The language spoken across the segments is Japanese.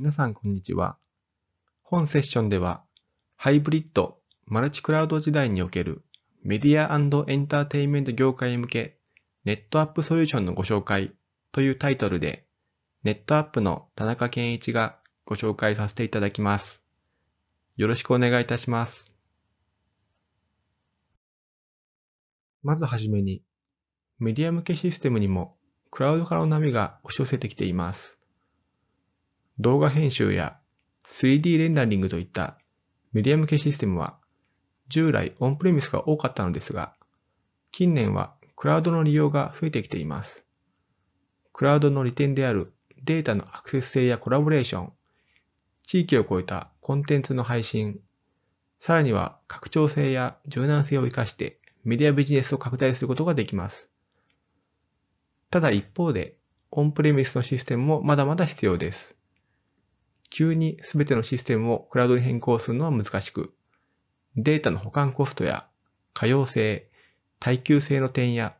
皆さんこんにちは。本セッションでは、ハイブリッド、マルチクラウド時代におけるメディアエンターテインメント業界向けネットアップソリューションのご紹介というタイトルで、ネットアップの田中健一がご紹介させていただきます。よろしくお願いいたします。まずはじめに、メディア向けシステムにもクラウドからの波が押し寄せてきています。動画編集や 3D レンダリングといったメディア向けシステムは従来オンプレミスが多かったのですが、近年はクラウドの利用が増えてきています。クラウドの利点であるデータのアクセス性やコラボレーション、地域を超えたコンテンツの配信、さらには拡張性や柔軟性を活かしてメディアビジネスを拡大することができます。ただ一方で、オンプレミスのシステムもまだまだ必要です。急にすべてのシステムをクラウドに変更するのは難しく、データの保管コストや可用性、耐久性の点や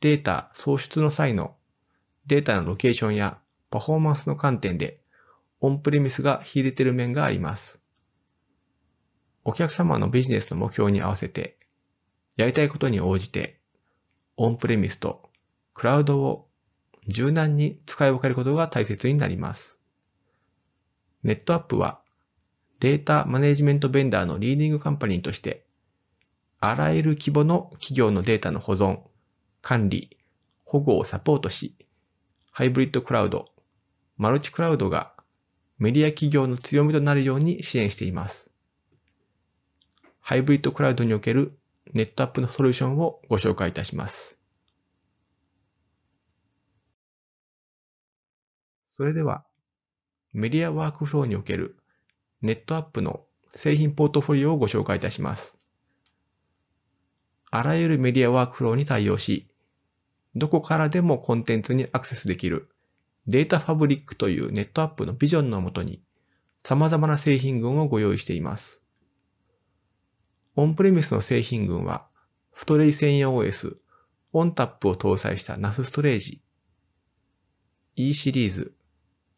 データ送出の際のデータのロケーションやパフォーマンスの観点でオンプレミスが秀でている面があります。お客様のビジネスの目標に合わせてやりたいことに応じてオンプレミスとクラウドを柔軟に使い分けることが大切になります。ネットアップはデータマネジメントベンダーのリーディングカンパニーとして、あらゆる規模の企業のデータの保存、管理、保護をサポートし、ハイブリッドクラウド、マルチクラウドがメディア企業の強みとなるように支援しています。ハイブリッドクラウドにおけるネットアップのソリューションをご紹介いたします。それでは、メディアワークフローにおけるネットアップの製品ポートフォリオをご紹介いたします。あらゆるメディアワークフローに対応し、どこからでもコンテンツにアクセスできるデータファブリックというネットアップのビジョンのもとに様々な製品群をご用意しています。オンプレミスの製品群は、ストレージ専用 OS、オンタップを搭載した NAS ストレージ、E シリーズ、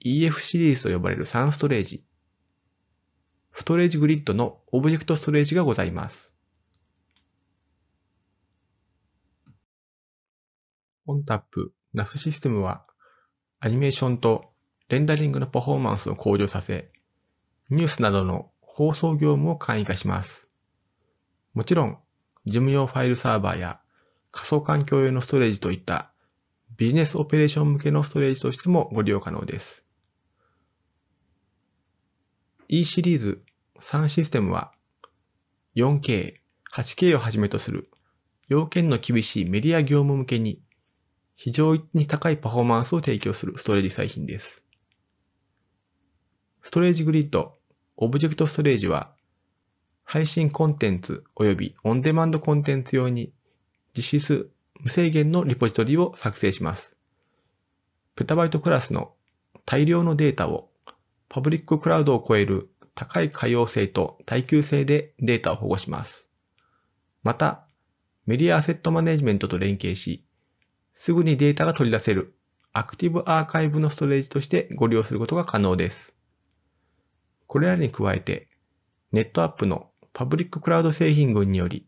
EF シリーズと呼ばれる SAN ストレージ、ストレージグリッドのオブジェクトストレージがございます。オンタップ NAS システムはアニメーションとレンダリングのパフォーマンスを向上させ、ニュースなどの放送業務を簡易化します。もちろん、事務用ファイルサーバーや仮想環境用のストレージといったビジネスオペレーション向けのストレージとしてもご利用可能です。E シリーズ3システムは 4K、8K をはじめとする要件の厳しいメディア業務向けに非常に高いパフォーマンスを提供するストレージ製品です。ストレージグリッド、オブジェクトストレージは配信コンテンツ及びオンデマンドコンテンツ用に実質無制限のリポジトリを作成します。ペタバイトクラスの大量のデータをパブリッククラウドを超える高い可用性と耐久性でデータを保護します。また、メディアアセットマネジメントと連携し、すぐにデータが取り出せるアクティブアーカイブのストレージとしてご利用することが可能です。これらに加えて、ネットアップのパブリッククラウド製品群により、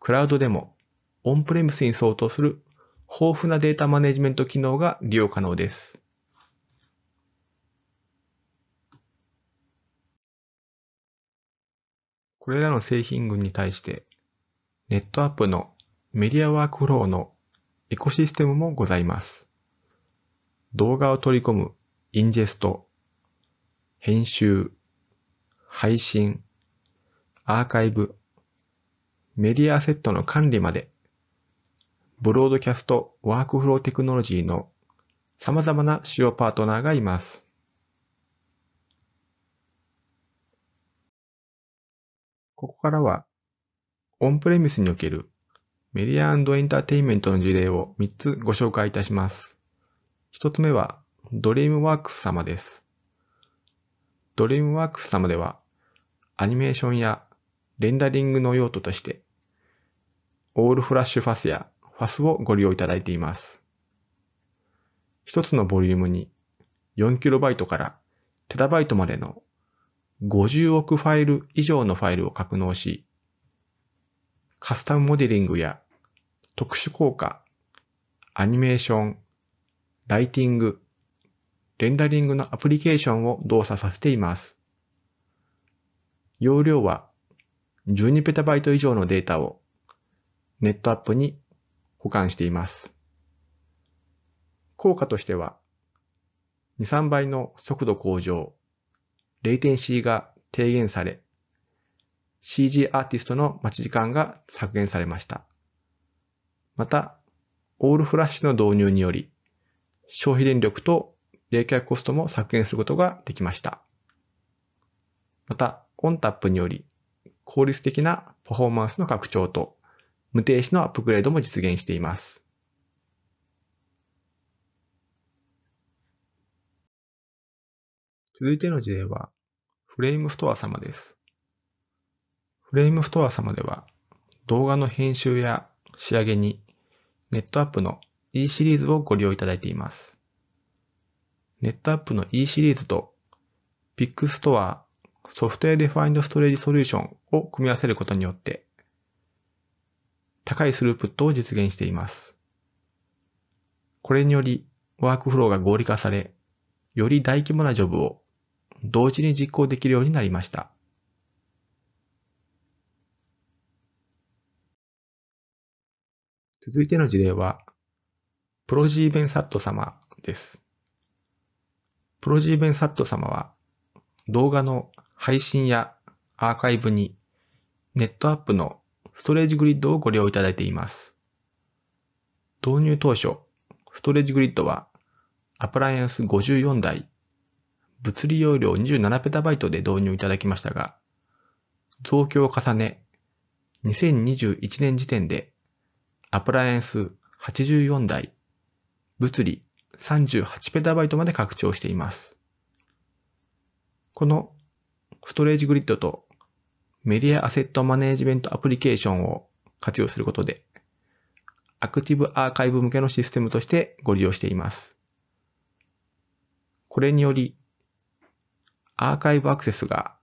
クラウドでもオンプレミスに相当する豊富なデータマネジメント機能が利用可能です。これらの製品群に対して、ネットアップのメディアワークフローのエコシステムもございます。動画を取り込むインジェスト、編集、配信、アーカイブ、メディアアセットの管理まで、ブロードキャストワークフローテクノロジーの様々な主要パートナーがいます。ここからは、オンプレミスにおけるメディアエンターテインメントの事例を3つご紹介いたします。1つ目は、ドリームワークス様です。ドリームワークス様では、アニメーションやレンダリングの用途として、オールフラッシュファスやファスをご利用いただいています。一つのボリュームに 4KB から TB までの50億ファイル以上のファイルを格納し、カスタムモデリングや特殊効果、アニメーション、ライティング、レンダリングのアプリケーションを動作させています。容量は 12PB 以上のデータをネットアップに保管しています。効果としては、2、3倍の速度向上、レイテンシーが低減され、CG アーティストの待ち時間が削減されました。また、オールフラッシュの導入により、消費電力と冷却コストも削減することができました。また、オンタップにより、効率的なパフォーマンスの拡張と無停止のアップグレードも実現しています。続いての事例は、フレームストア様です。フレームストア様では、動画の編集や仕上げに、ネットアップの E シリーズをご利用いただいています。ネットアップの E シリーズと、ピックストアソフトウェアデファインドストレージソリューションを組み合わせることによって、高いスループットを実現しています。これにより、ワークフローが合理化され、より大規模なジョブを同時に実行できるようになりました。続いての事例は、プロジーベンサット様です。プロジーベンサット様は、動画の配信やアーカイブにネットアップのストレージグリッドをご利用いただいています。導入当初、ストレージグリッドはアプライアンス54台物理容量 27PB で導入いただきましたが、増強を重ね、2021年時点で、アプライアンス84台、物理 38PB まで拡張しています。このストレージグリッドとメディアアセットマネージメントアプリケーションを活用することで、アクティブアーカイブ向けのシステムとしてご利用しています。これにより、アーカイブアクセスが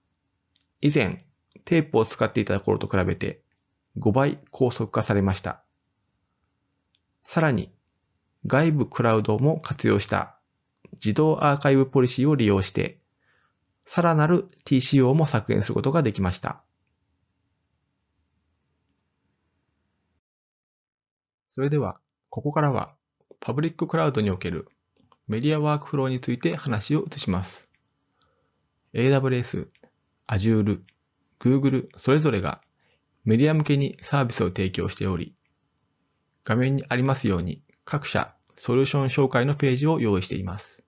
以前テープを使っていた頃と比べて5倍高速化されました。さらに外部クラウドも活用した自動アーカイブポリシーを利用してさらなる TCO も削減することができました。それでは、ここからはパブリッククラウドにおけるメディアワークフローについて話を移します。AWS、Azure、Google それぞれがメディア向けにサービスを提供しており、画面にありますように各社ソリューション紹介のページを用意しています。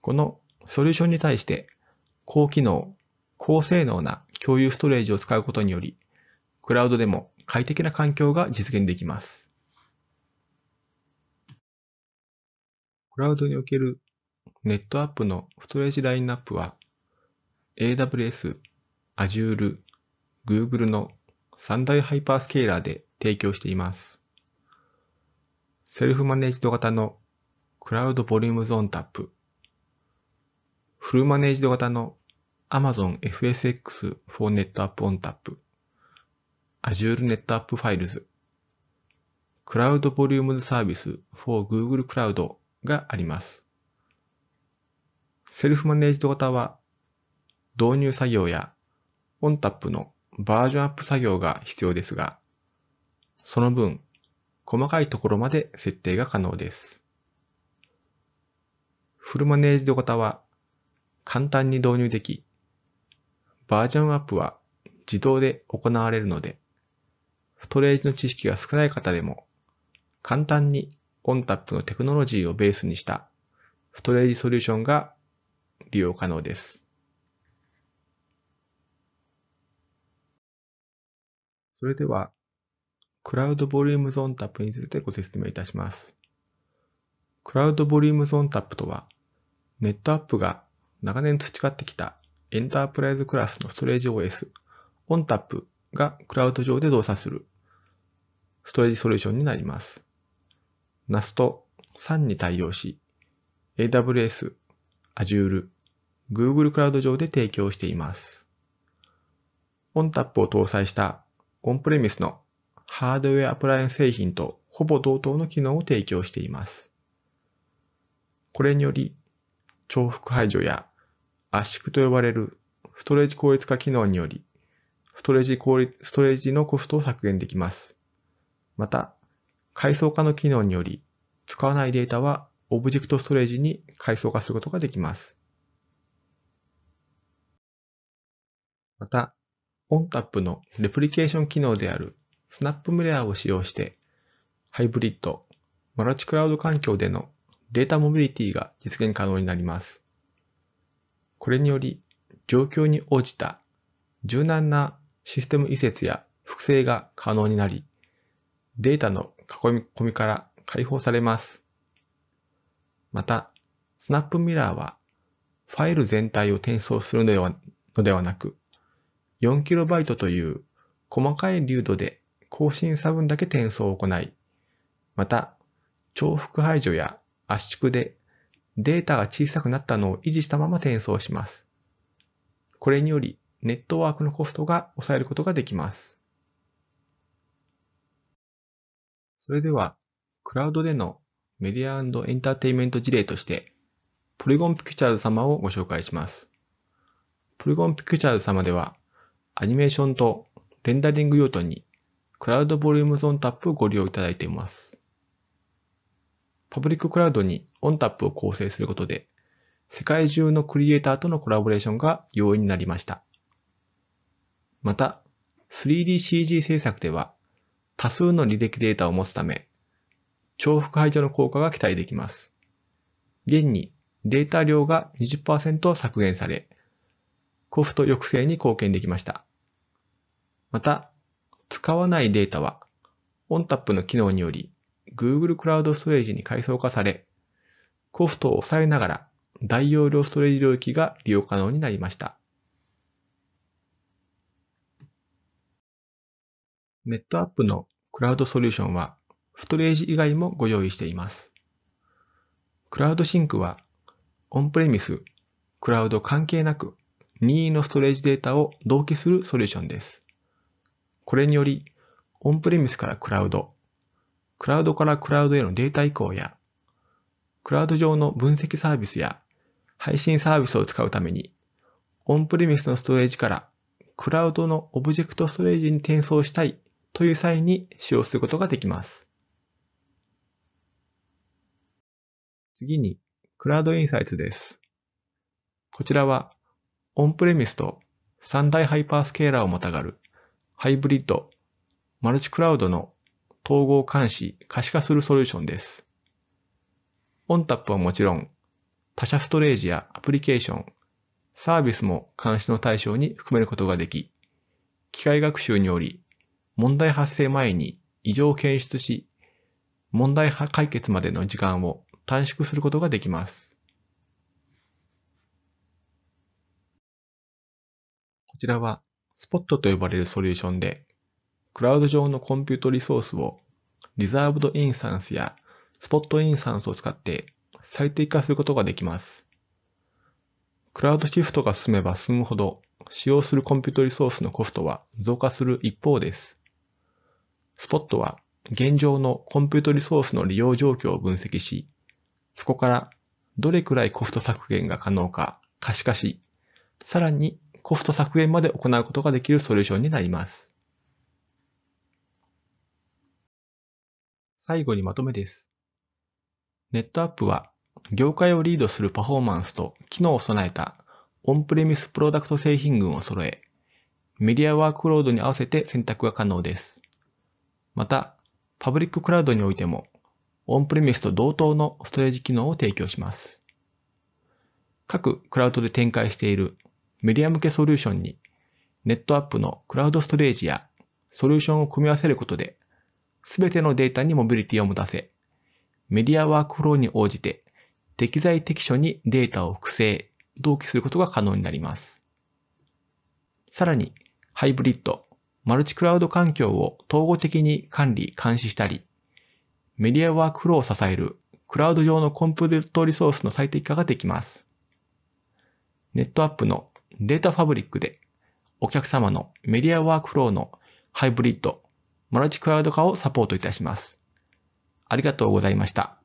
このソリューションに対して高機能、高性能な共有ストレージを使うことにより、クラウドでも快適な環境が実現できます。クラウドにおけるネットアップのストレージラインナップは AWS、Azure、Google の三大ハイパースケーラーで提供しています。セルフマネージド型のクラウドボリュームゾーンタップ、フルマネージド型の Amazon FSX for NetApp on Tap、Azure NetApp Files、クラウドボリュームズサービス for Google Cloud があります。セルフマネージド型は導入作業やオンタップのバージョンアップ作業が必要ですが、その分、細かいところまで設定が可能です。フルマネージド型は簡単に導入でき、バージョンアップは自動で行われるので、ストレージの知識が少ない方でも簡単にONTAP のテクノロジーをベースにしたストレージソリューションが利用可能です。それでは、 Cloud Volumes ONTAP についてご説明いたします。 Cloud Volumes ONTAP とは、ネットアップが長年培ってきたエンタープライズクラスのストレージ OS、 ONTAP がクラウド上で動作するストレージソリューションになります。NAST3 に対応し、AWS Azure、Google クラウド上で提供しています。ONTAP を搭載したオンプレミスのハードウェアアプライアンス製品とほぼ同等の機能を提供しています。これにより、重複排除や圧縮と呼ばれるストレージ効率化機能により、ストレージ効率ストレージのコストを削減できます。また、階層化の機能により、使わないデータはオブジェクトストレージに階層化することができます。また、OnTap のレプリケーション機能であるスナップミラーを使用して、ハイブリッド、マルチクラウド環境でのデータモビリティが実現可能になります。これにより、状況に応じた柔軟なシステム移設や複製が可能になり、データの囲み込みから解放されます。また、スナップミラーはファイル全体を転送するのではなく、4KB という細かい流度で更新差分だけ転送を行い、また、重複排除や圧縮でデータが小さくなったのを維持したまま転送します。これによりネットワークのコストが抑えることができます。それでは、クラウドでのメディアエンターテイメント事例として、ポリゴンピクチャーズ様をご紹介します。ポリゴンピクチャーズ様では、アニメーションとレンダリング用途にクラウドボリュームゾーンタップをご利用いただいています。パブリッククラウドに ONTAP を構成することで、世界中のクリエイターとのコラボレーションが容易になりました。また、3DCG 制作では多数の履歴データを持つため、重複排除の効果が期待できます。現にデータ量が20%削減され、コスト抑制に貢献できました。また、使わないデータは、OnTap の機能により Google クラウドストレージに階層化され、コストを抑えながら大容量ストレージ領域が利用可能になりました。ネットアップのクラウドソリューションは、ストレージ以外もご用意しています。 Cloud Sync は、オンプレミス、クラウド関係なく、任意のストレージデータを同期するソリューションです。これにより、オンプレミスからクラウド、クラウドからクラウドへのデータ移行や、クラウド上の分析サービスや配信サービスを使うために、オンプレミスのストレージからクラウドのオブジェクトストレージに転送したいという際に使用することができます。次に、クラウドインサイツです。こちらは、オンプレミスと三大ハイパースケーラーをまたがるハイブリッド、マルチクラウドの統合監視、可視化するソリューションです。OnTap はもちろん、他社ストレージやアプリケーション、サービスも監視の対象に含めることができ、機械学習により、問題発生前に異常を検出し、問題解決までの時間を短縮することができます。こちらは、 Spot と呼ばれるソリューションで、クラウド上のコンピュートリソースをリザーブドインスタンスやスポットインスタンスを使って最適化することができます。クラウドシフトが進めば進むほど使用するコンピュートリソースのコストは増加する一方です。 Spot は現状のコンピュートリソースの利用状況を分析し、そこからどれくらいコスト削減が可能か可視化し、さらにコスト削減まで行うことができるソリューションになります。最後にまとめです。ネットアップは業界をリードするパフォーマンスと機能を備えたオンプレミスプロダクト製品群を揃え、メディアワークロードに合わせて選択が可能です。また、パブリッククラウドにおいても、オンプレミスと同等のストレージ機能を提供します。各クラウドで展開しているメディア向けソリューションに、ネットアップのクラウドストレージやソリューションを組み合わせることで、すべてのデータにモビリティを持たせ、メディアワークフローに応じて適材適所にデータを複製、同期することが可能になります。さらに、ハイブリッド、マルチクラウド環境を統合的に管理、監視したり、メディアワークフローを支えるクラウド上のコンピュートリソースの最適化ができます。ネットアップのデータファブリックでお客様のメディアワークフローのハイブリッド、マルチクラウド化をサポートいたします。ありがとうございました。